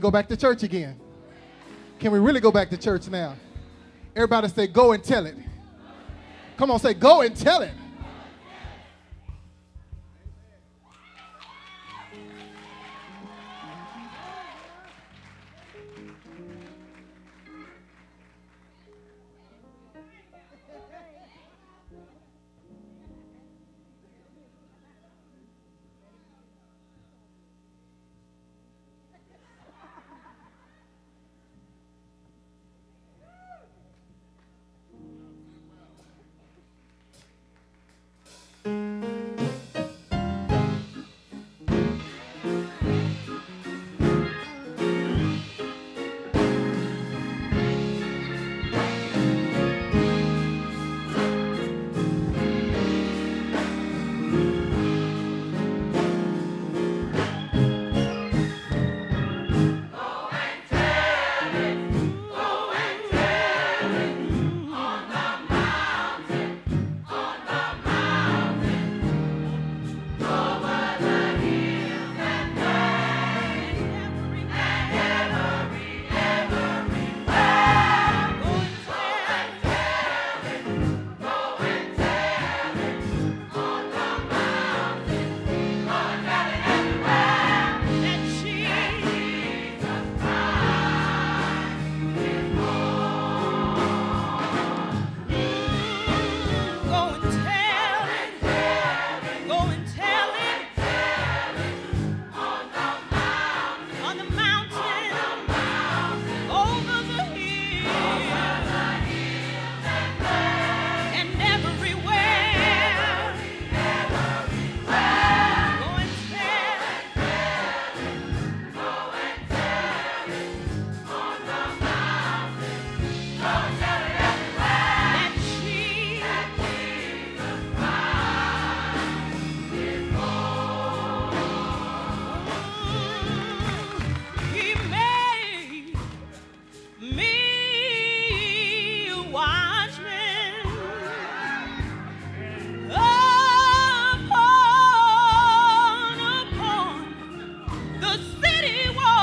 go back to church again? Can we really go back to church now? Everybody say, go and tell it. Come on, say, go and tell it. You